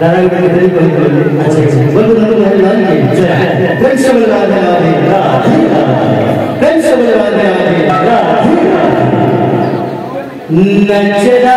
दादा के बेटे को अच्छा अच्छा बोलो ना तुम्हारे लाल के प्रेम से बलवान है आदि प्रेम से बलवान है आदि नचरा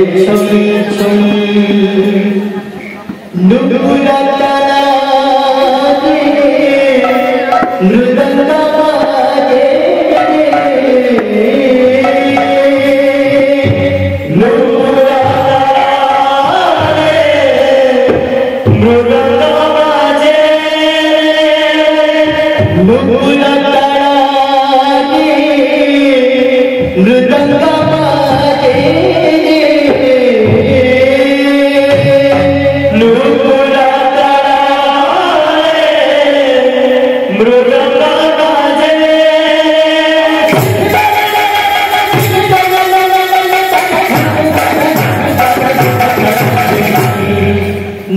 Chubby, Chubby.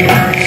Yeah.